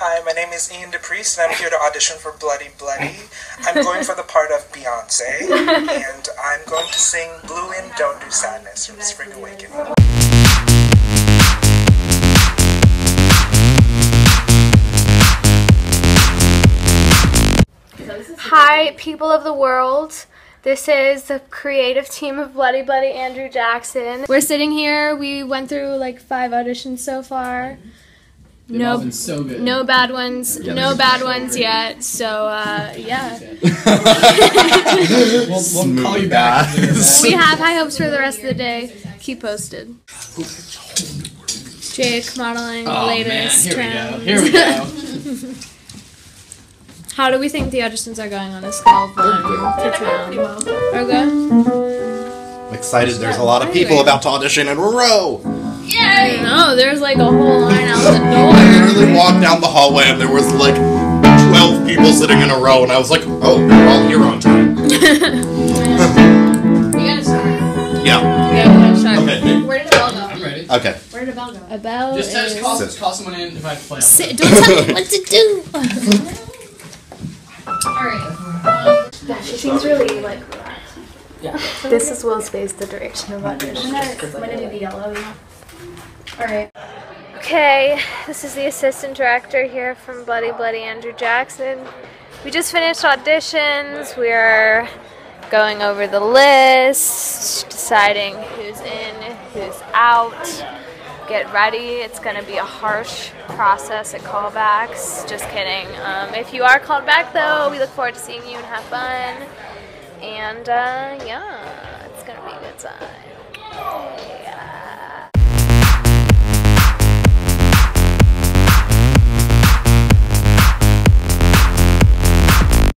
Hi, my name is Ian DePriest, and I'm here to audition for Bloody Bloody. I'm going for the part of Beyonce, and I'm going to sing Blue Wind Don't Do Sadness from Spring Awakening. Hi, people of the world. This is the creative team of Bloody Bloody Andrew Jackson. We're sitting here. We went through like five auditions so far. They've all been so good. No bad ones. Yeah, no bad ones great. yet. So uh, yeah, we'll, we'll call you back. we have high hopes for the rest of the day. Keep posted. Jake modeling the Oh man, latest here we go. Here we go. How do we think the auditions are going on a scale of one to ten? Okay. I'm excited. There's a lot of people about to audition in a row. Yay! No, there's like a whole line out the door. Literally walked down the hallway and there was like 12 people sitting in a row, and I was like, oh, we're all here on time. You gotta start. Yeah. Yeah, we gotta start. Okay. Where did the bell go? I'm ready. Okay. Where did the bell go? A bell Just, is... just call, call someone in if I have to play. Sit, don't tell me what to do. Alright. Um, yeah, she seems really like relaxed. Yeah. This is Will Space, the direction of audition. When did it be yellow? You know? Alright. Okay, this is the assistant director here from Bloody Bloody Andrew Jackson. We just finished auditions. We're going over the list, deciding who's in, who's out. Get ready. It's going to be a harsh process at callbacks. Just kidding. Um, if you are called back, though, we look forward to seeing you and have fun. And uh, yeah, it's going to be a good time.